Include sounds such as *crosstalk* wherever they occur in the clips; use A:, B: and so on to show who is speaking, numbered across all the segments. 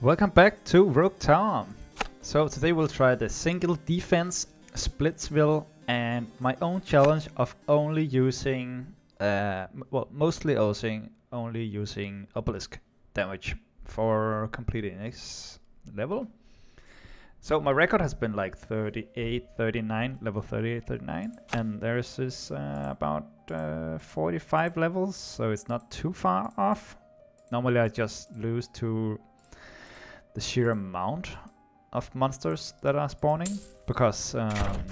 A: Welcome back to Rogue Tower. So today we'll try the single defense Splitsville and my own challenge of only using, uh, well, mostly using only using obelisk damage for completing this level. So my record has been like 38, 39, level 38, 39, and there's this uh, about uh, 45 levels, so it's not too far off. Normally I just lose to the sheer amount of monsters that are spawning because um,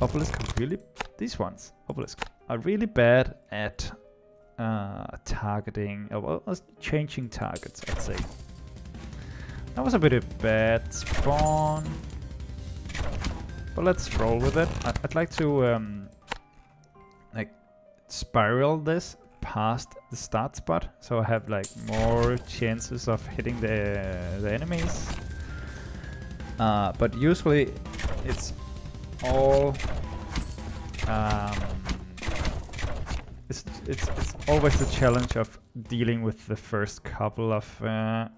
A: Obelisk are really, these ones, Obelisk, are really bad at uh, targeting, uh, well, changing targets, I'd say. That was a bit of bad spawn, but let's roll with it. I would like to um, like spiral this past the start spot, so I have like more chances of hitting the the enemies. Uh, but usually it's all um, it's, it's it's always the challenge of dealing with the first couple of uh,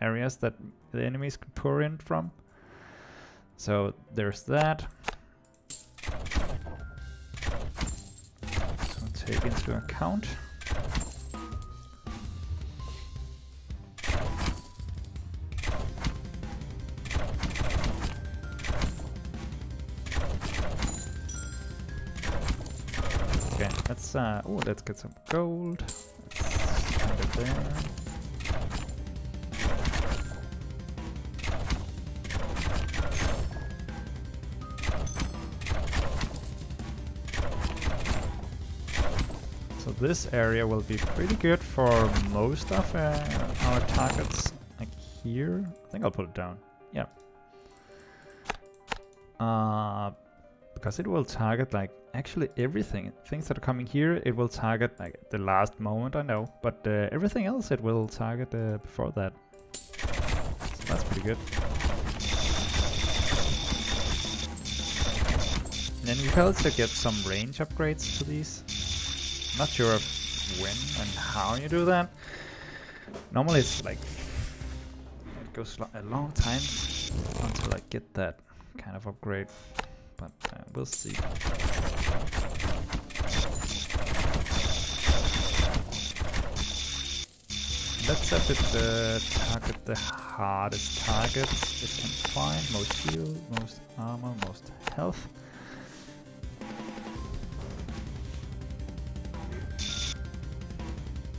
A: areas that the enemies can pour in from. So there's that. Into account. Okay, let's uh oh let's get some gold. This area will be pretty good for most of uh, our targets. Like here, I think I'll put it down. Yeah. Uh, because it will target like actually everything. Things that are coming here, it will target like the last moment, I know. But uh, everything else it will target uh, before that. So that's pretty good. And you can also get some range upgrades to these. Not sure when and how you do that. Normally it's like it goes a long time until I get that kind of upgrade, but uh, we'll see. Let's set it uh, target the hardest targets it can find. Most shield, most armor, most health.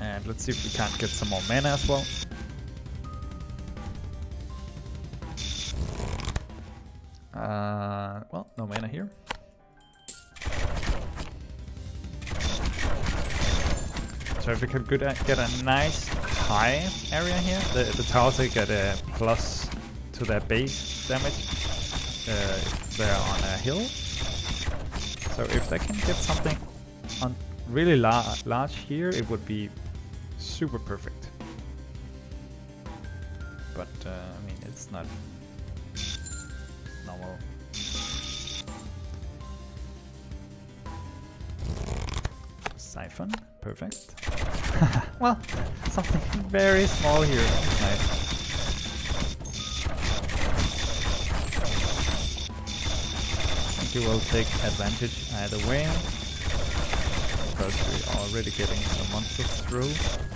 A: And let's see if we can't get some more mana as well. Uh, well, no mana here. So if we could get a nice high area here, the, the towers they get a plus to their base damage uh, if they're on a hill. So if they can get something on really la large here, it would be super perfect. But, uh, I mean, it's not normal. Siphon, perfect. *laughs* well, something very small here. Nice. You will take advantage either way because we're already getting some monsters through.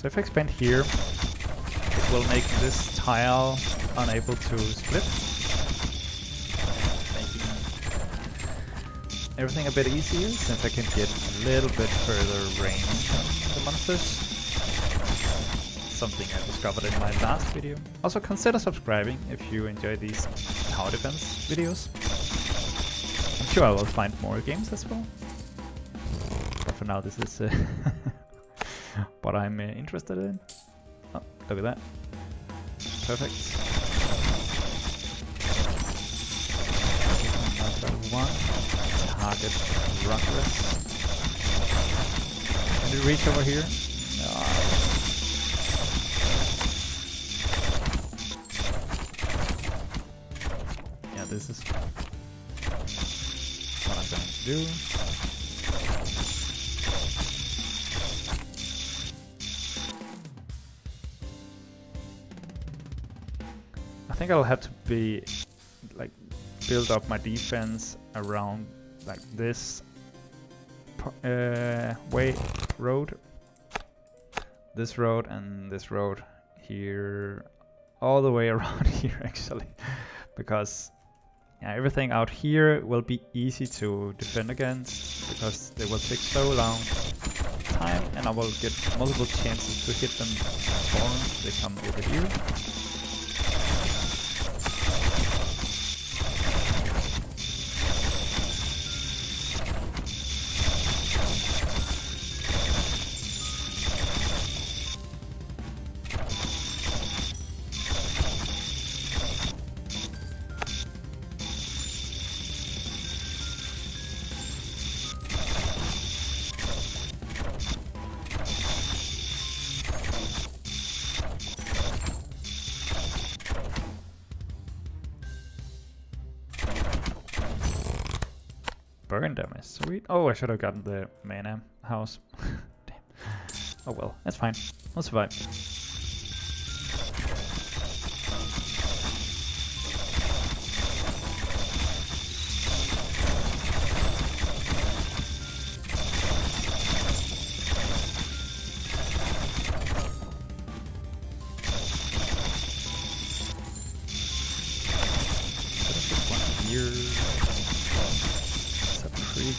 A: So if I expand here, it will make this tile unable to split. everything a bit easier since I can get a little bit further range on the monsters. Something I discovered in my last video. Also consider subscribing if you enjoy these tower defense videos. I'm sure I will find more games as well. But for now, this is uh, *laughs* what I'm uh, interested in. Oh, look at that. Perfect. One. Target Rugrats. Can you reach over here? Yeah, this is what I'm going to do. Think I'll have to be like build up my defense around like this uh, way road. This road and this road here. All the way *laughs* around here actually. Because yeah, everything out here will be easy to defend against because they will take so long time and I will get multiple chances to hit them. Before they come over here Burn sweet. Oh, I should have gotten the mana house. *laughs* Damn. Oh well, that's fine. I'll survive.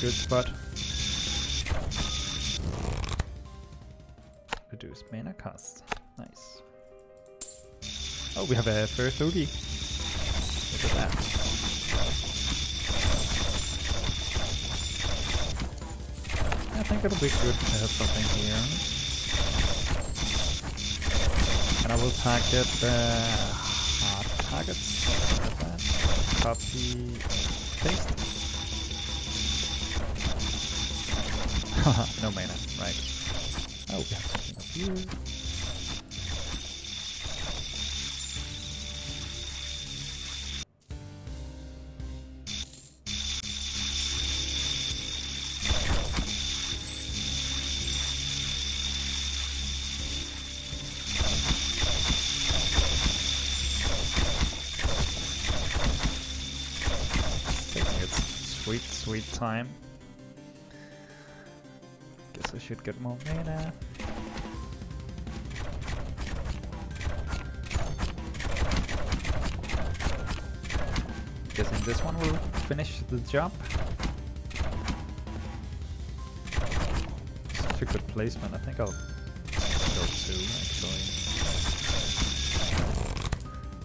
A: Good spot. Reduce mana cost. Nice. Oh, we have a first Oogie. Look at that. I think it'll be good to have something here. And I will target the hard targets. Copy, paste. *laughs* no mana, right. Oh, we have something up here. its sweet, sweet time should get more mana. Guessing this one will finish the job. Such a good placement. I think I'll go two actually.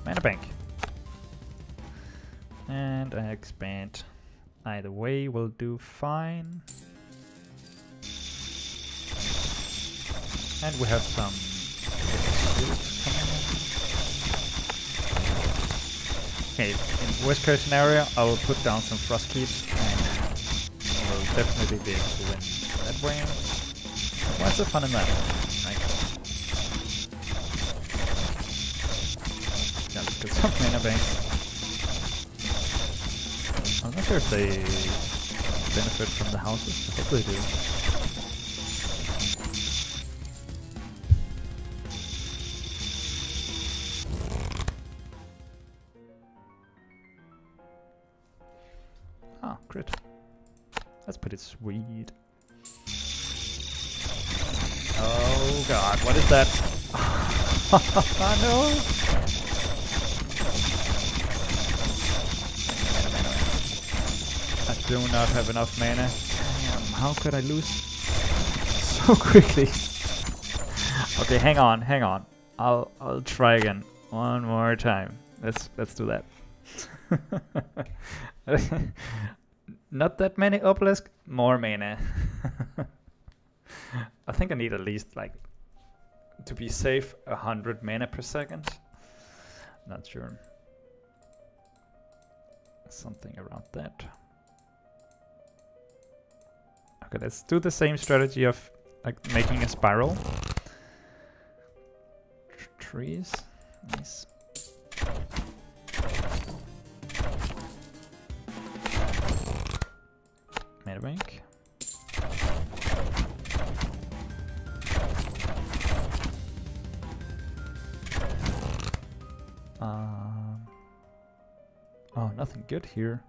A: Mana bank. And I expand. Either way will do fine. And we have some Okay, in worst case scenario, I will put down some frost keeps and we'll definitely be able to win that way. What's the fun in that? Yeah, let's get some mana banks. I'm not sure if they benefit from the houses. I hope they do. God, what is that? no! *laughs* I do not have enough mana. Damn, how could I lose *laughs* so quickly? *laughs* okay, hang on, hang on. I'll I'll try again. One more time. Let's let's do that. Not that many obelisk, more mana. I think I need at least like to be safe a hundred mana per second. Not sure. Something around that. Okay, let's do the same strategy of like making a spiral. Tr trees, nice. Bank. Oh, nothing good here.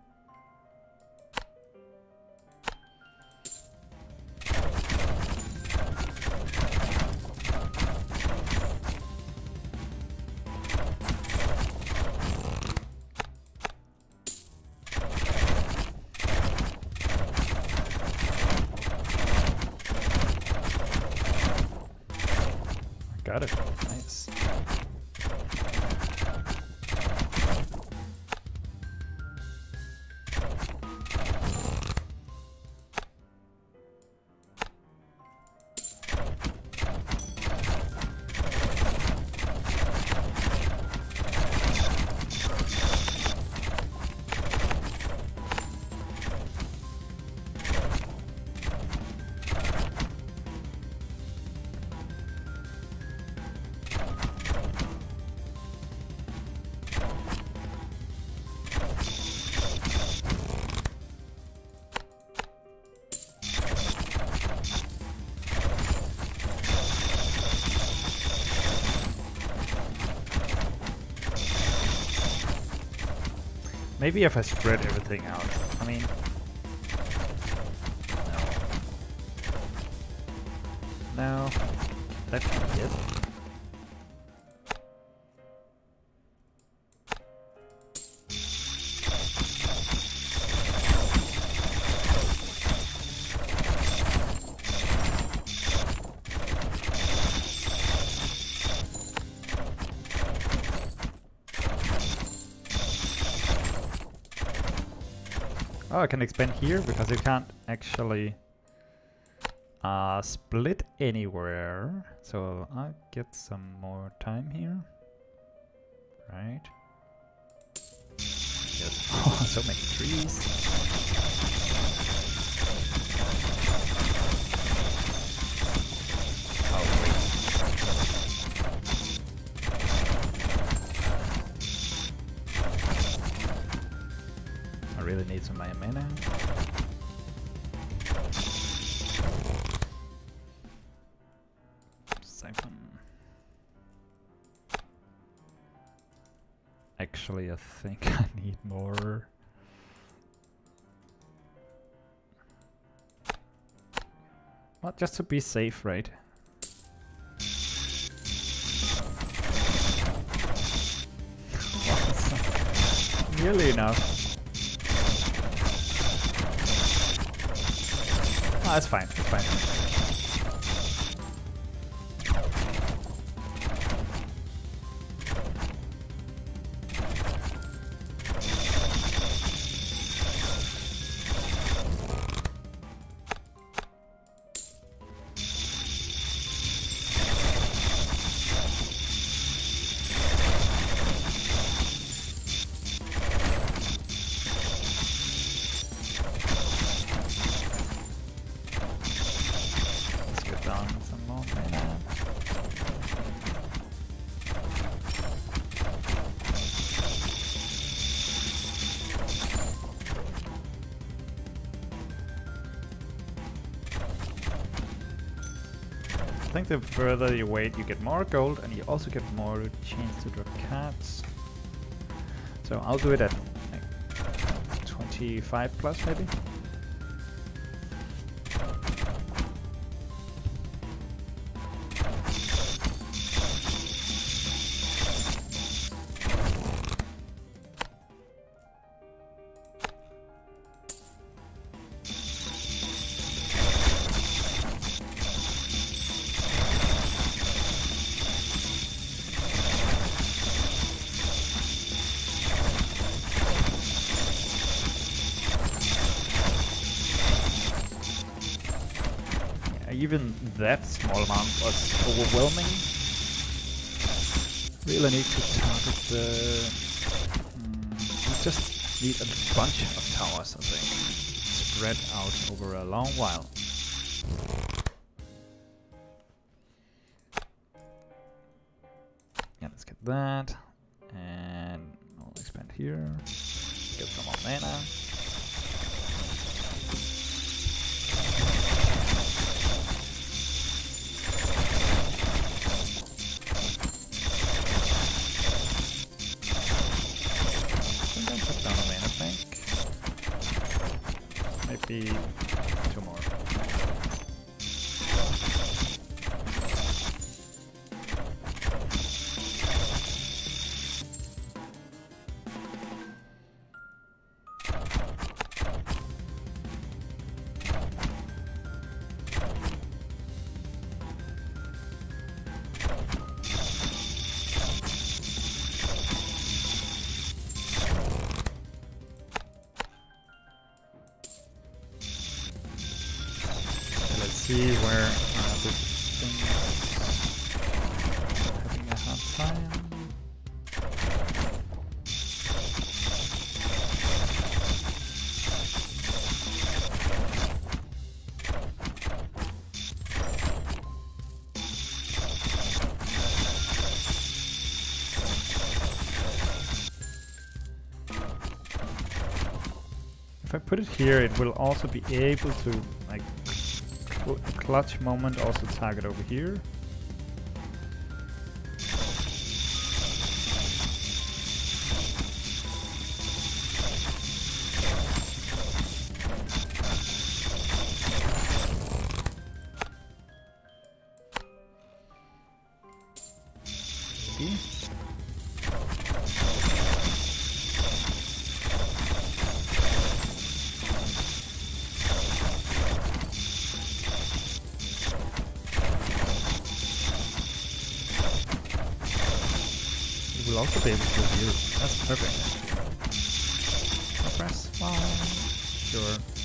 A: Maybe if I spread everything out. I mean... No. No. That can be it. I can expand here because you can't actually uh, split anywhere. So i get some more time here. Right. Yes. Oh, *laughs* so many trees. Really need some mana. Actually, I think *laughs* I need more. Well, just to be safe, right? *laughs* Nearly enough. Oh, that's fine. That's fine. The further you wait, you get more gold, and you also get more chance to drop cats. So I'll do it at like 25 plus, maybe? That small amount was overwhelming. Really need to target the... Mm, we just need a bunch of towers, I think. Spread out over a long while. Yeah, let's get that. And I'll expand here. Get some more mana. Maybe I put it here, it will also be able to, like, cl- clutch moment also target over here. Perfect. Press one. Sure.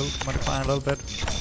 A: Shield modifier a little bit.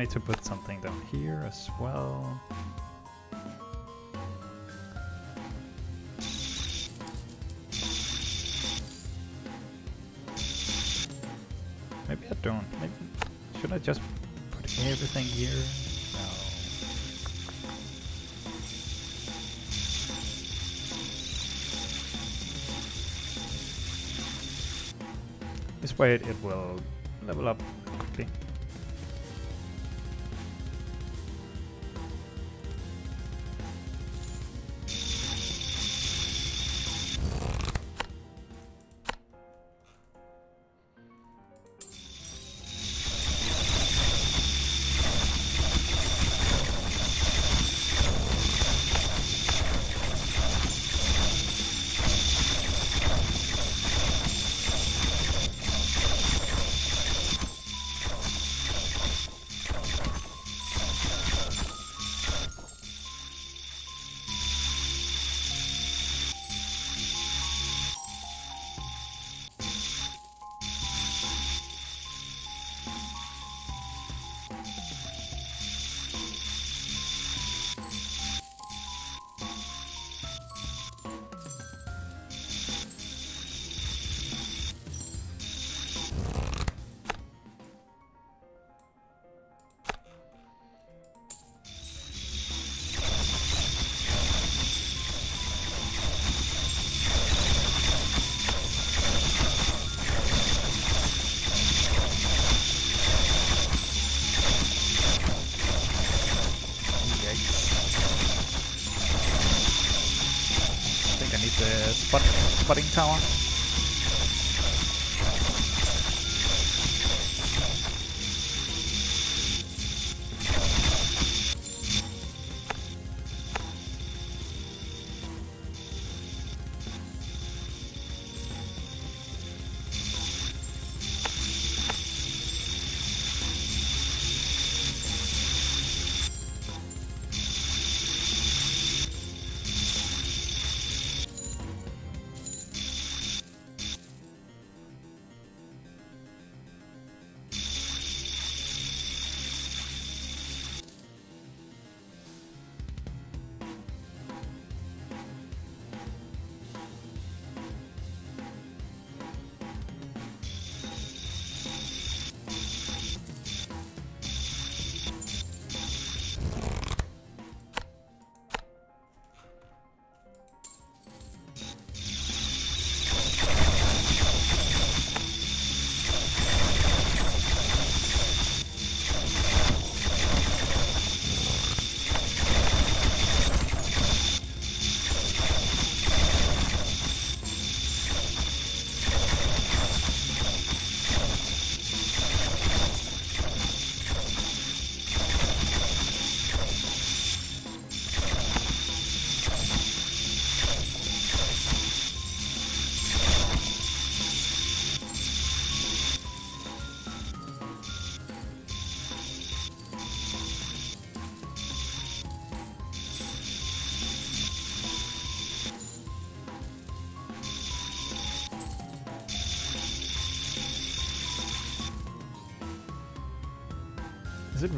A: Need to put something down here as well. Maybe I don't. Maybe should I just put everything here? No. This way it, it will level up quickly.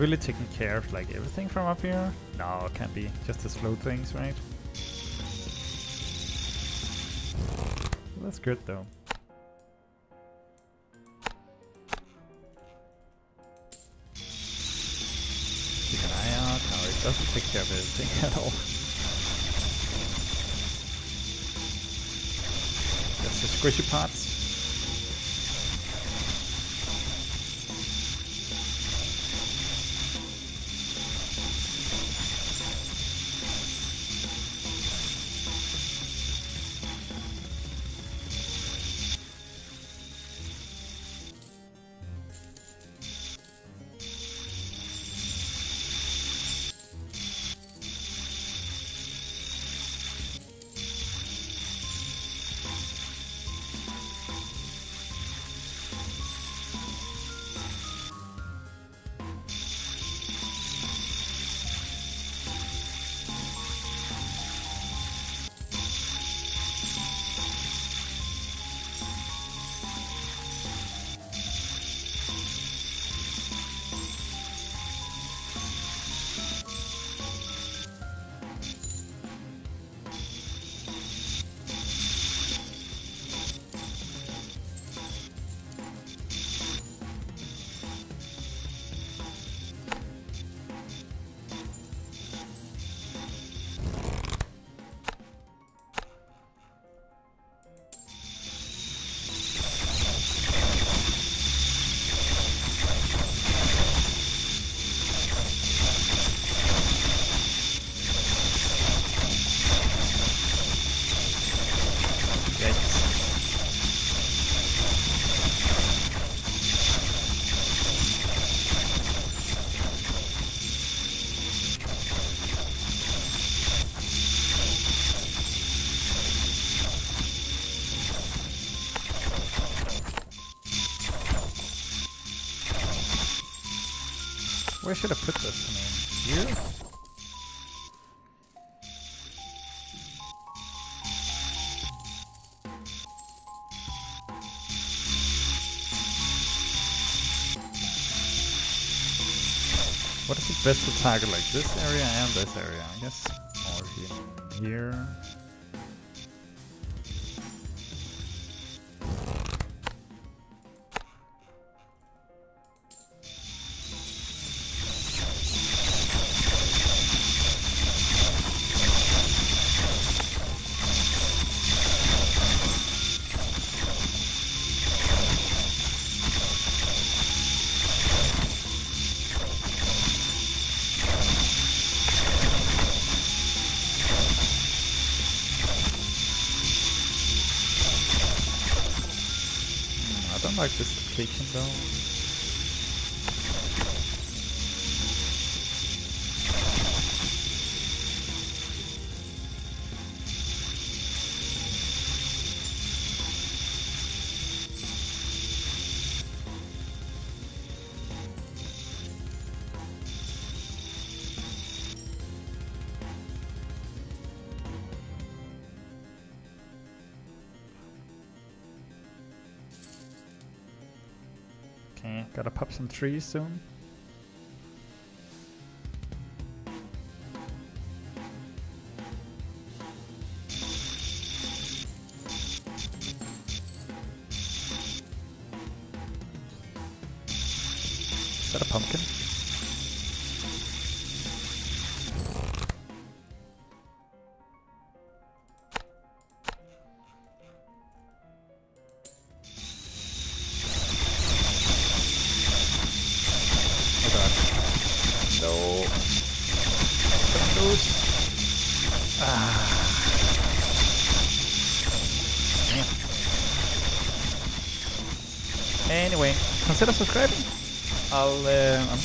A: Really taking care of like everything from up here? No, it can't be. Just the slow things, right? That's good though. Keep an eye out. No, it doesn't take care of everything *laughs* at all. That's the squishy parts. Where should I put this? I mean, here? What is the best to target? Like this area and this area, I guess. Or here. Like this location though. 3 soon. Is that a pumpkin?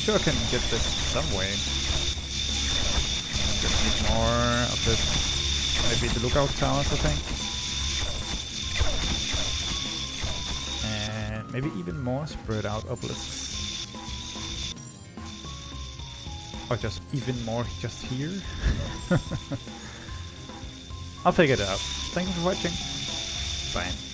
A: Sure I can get this some way. Just need more of this. Maybe the lookout towers, I think. And maybe even more spread out obelisks. Or just even more just here. *laughs* I'll figure it out. Thank you for watching. Bye.